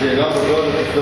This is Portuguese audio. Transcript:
Geral do Glória de